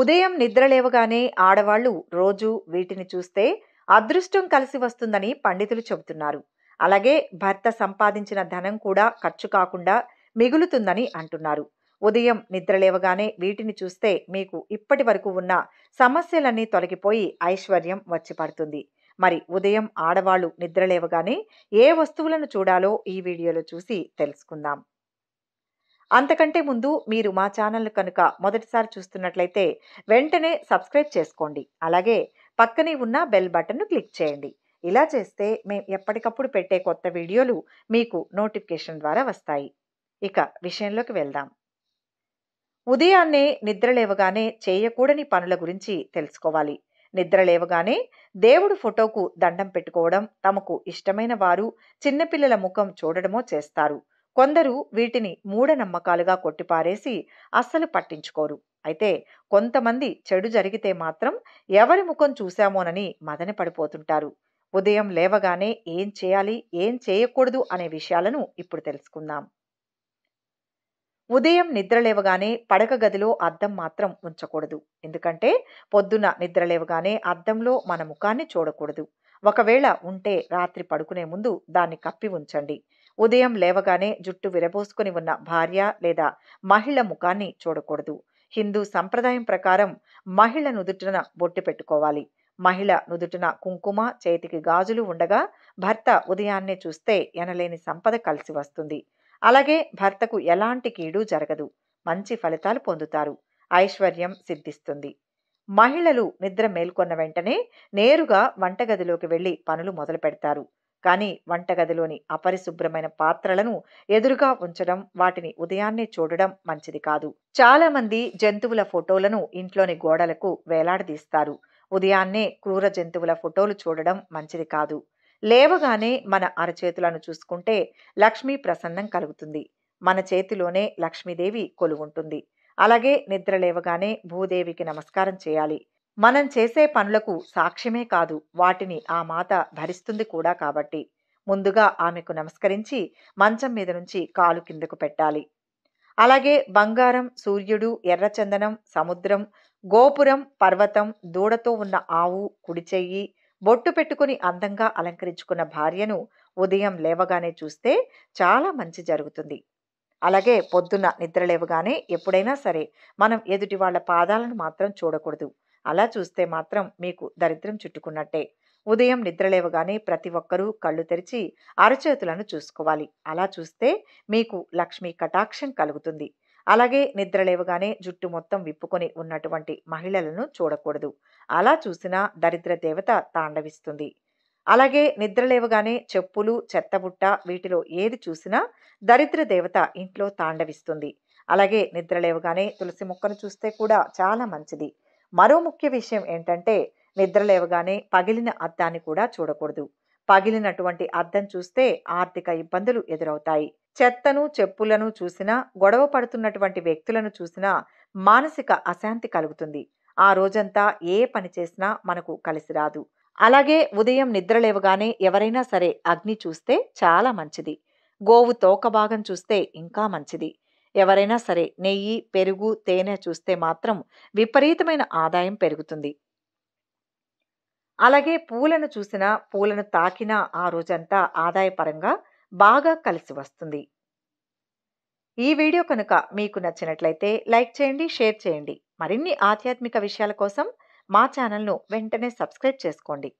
ఉదయం నిద్ర లేవగానే ఆడవాళ్ళు రోజు వీటిని చూస్తే అదృష్టం కలిసి వస్తుందని పండితులు చెబుతున్నారు. అలాగే భర్త సంపాదించిన ధనం కూడా ఖర్చు కాకుండా మిగులుతుందని అంటున్నారు. ఉదయం నిద్ర లేవగానే వీటిని చూస్తే మీకు ఇప్పటి వరకు ఉన్న సమస్యలన్నీ తొలగిపోయి ఐశ్వర్యం వచ్చి పడుతుంది. మరి ఉదయం ఆడవాళ్ళు నిద్ర లేవగానే ఏ వస్తువులను చూడాలో ఈ వీడియోలో చూసి తెలుసుకుందాం. అంతకంటే ముందు మీరు మా ఛానల్ కనుక మొదటిసారి చూస్తున్నట్లయితే వెంటనే సబ్స్క్రైబ్ చేసుకోండి. అలాగే పక్కనే ఉన్న బెల్ బటన్ను క్లిక్ చేయండి. ఇలా చేస్తే మేము ఎప్పటికప్పుడు పెట్టే కొత్త వీడియోలు మీకు నోటిఫికేషన్ ద్వారా వస్తాయి. ఇక విషయంలోకి వెళ్దాం. ఉదయాన్నే నిద్ర లేవగానే చేయకూడని పనుల గురించి తెలుసుకోవాలి. నిద్ర లేవగానే దేవుడు ఫోటోకు దండం పెట్టుకోవడం తమకు ఇష్టమైన వారు చిన్నపిల్లల ముఖం చూడడమో చేస్తారు. కొందరు వీటిని మూఢనమ్మకాలుగా కొట్టిపారేసి అస్సలు పట్టించుకోరు. అయితే కొంతమంది చెడు జరిగితే మాత్రం ఎవరి ముఖం చూశామోనని మదన పడిపోతుంటారు. ఉదయం లేవగానే ఏం చేయాలి ఏం చేయకూడదు అనే విషయాలను ఇప్పుడు తెలుసుకుందాం. ఉదయం నిద్ర లేవగానే పడక గదిలో అద్దం మాత్రం ఉంచకూడదు. ఎందుకంటే పొద్దున నిద్ర లేవగానే అద్దంలో మన ముఖాన్ని చూడకూడదు. ఒకవేళ ఉంటే రాత్రి పడుకునే ముందు దాన్ని కప్పి ఉంచండి. ఉదయం లేవగానే జుట్టు విరబోసుకుని ఉన్న భార్య లేదా మహిళ ముఖాన్ని చూడకూడదు. హిందూ సంప్రదాయం ప్రకారం మహిళ నుదుటిన బొట్టు పెట్టుకోవాలి. మహిళ నుదుటిన కుంకుమ చేతికి గాజులు ఉండగా భర్త ఉదయాన్నే చూస్తే ఎనలేని సంపద కలిసి వస్తుంది. అలాగే భర్తకు ఎలాంటి కీడు జరగదు. మంచి ఫలితాలు పొందుతారు. ఐశ్వర్యం సిద్ధిస్తుంది. మహిళలు నిద్ర మేల్కొన్న వెంటనే నేరుగా వంటగదిలోకి వెళ్ళి పనులు మొదలు పెడతారు కానీ వంటగదిలోని అపరిశుభ్రమైన పాత్రలను ఎదురుగా ఉంచడం వాటిని ఉదయాన్నే చూడడం మంచిది కాదు. చాలా మంది జంతువుల ఫోటోలను ఇంట్లోని గోడలకు వేలాడదీస్తారు. ఉదయాన్నే క్రూర జంతువుల ఫోటోలు చూడడం మంచిది కాదు. లేవగానే మన అరచేతులను చూసుకుంటే లక్ష్మీ ప్రసన్నం కలుగుతుంది. మన చేతిలోనే లక్ష్మీదేవి కొలువుంటుంది. అలాగే నిద్ర లేవగానే భూదేవికి నమస్కారం చేయాలి. మనం చేసే పనులకు సాక్ష్యమే కాదు వాటిని ఆ మాత భరిస్తుంది కూడా కాబట్టి. ముందుగా ఆమెకు నమస్కరించి మంచం మీద నుంచి కాలు కిందకు పెట్టాలి. అలాగే బంగారం సూర్యుడు ఎర్రచందనం సముద్రం గోపురం పర్వతం దూడతో ఉన్న ఆవు కుడిచెయ్యి బొట్టు పెట్టుకుని అందంగా అలంకరించుకున్న భార్యను ఉదయం లేవగానే చూస్తే చాలా మంచి జరుగుతుంది. అలాగే పొద్దున్న నిద్ర లేవగానే ఎప్పుడైనా సరే మనం ఎదుటి వాళ్ళ పాదాలను మాత్రం చూడకూడదు. అలా చూస్తే మాత్రం మీకు దరిద్రం చుట్టుకున్నట్టే. ఉదయం నిద్ర లేవగానే ప్రతి ఒక్కరూ కళ్ళు తెరిచి అరచేతులను చూసుకోవాలి. అలా చూస్తే మీకు లక్ష్మీ కటాక్షం కలుగుతుంది. అలాగే నిద్ర లేవగానే జుట్టు మొత్తం విప్పుకొని ఉన్నటువంటి మహిళలను చూడకూడదు. అలా చూసినా దరిద్ర దేవత తాండవిస్తుంది. అలాగే నిద్ర లేవగానే చెప్పులు చెత్తబుట్ట వీటిలో ఏది చూసినా దరిద్ర దేవత ఇంట్లో తాండవిస్తుంది. అలాగే నిద్ర లేవగానే తులసి మొక్కను చూస్తే కూడా చాలా మంచిది. మరో ముఖ్య విషయం ఏంటంటే నిద్ర లేవగానే పగిలిన అద్దాన్ని కూడా చూడకూడదు. పగిలినటువంటి అద్దం చూస్తే ఆర్థిక ఇబ్బందులు ఎదురవుతాయి. చెత్తను చెప్పులను చూసినా గొడవ పడుతున్నటువంటి వ్యక్తులను చూసినా మానసిక అశాంతి కలుగుతుంది. ఆ రోజంతా ఏ పని చేసినా మనకు కలిసి రాదు. అలాగే ఉదయం నిద్ర లేవగానే ఎవరైనా సరే అగ్ని చూస్తే చాలా మంచిది. గోవు తోక భాగం చూస్తే ఇంకా మంచిది. ఎవరైనా సరే నెయ్యి పెరుగు తేనె చూస్తే మాత్రం విపరీతమైన ఆదాయం పెరుగుతుంది. అలాగే పూలను చూసినా పూలను తాకినా ఆ రోజంతా ఆదాయపరంగా బాగా కలిసి వస్తుంది. ఈ వీడియో కనుక మీకు నచ్చినట్లయితే లైక్ చేయండి షేర్ చేయండి. మరిన్ని ఆధ్యాత్మిక విషయాల కోసం మా ఛానల్ను వెంటనే సబ్స్క్రైబ్ చేసుకోండి.